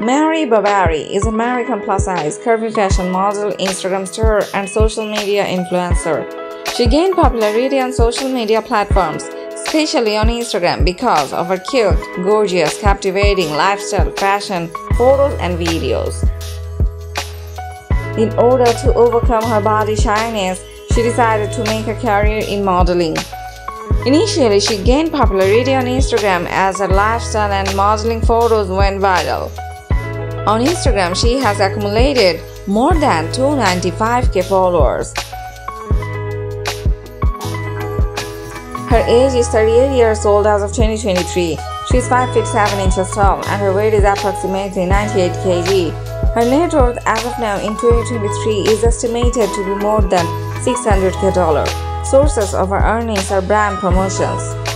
Mary Boberry is an American plus-size, curvy fashion model, Instagram star, and social media influencer. She gained popularity on social media platforms, especially on Instagram because of her cute, gorgeous, captivating lifestyle, fashion, photos, and videos. In order to overcome her body shyness, she decided to make a career in modeling. Initially, she gained popularity on Instagram as her lifestyle and modeling photos went viral. On Instagram, she has accumulated more than 295k followers. Her age is 38 years old as of 2023. She is 5 feet 7 inches tall and her weight is approximately 98 kg. Her net worth as of now in 2023 is estimated to be more than 600k dollar. Sources of her earnings are brand promotions.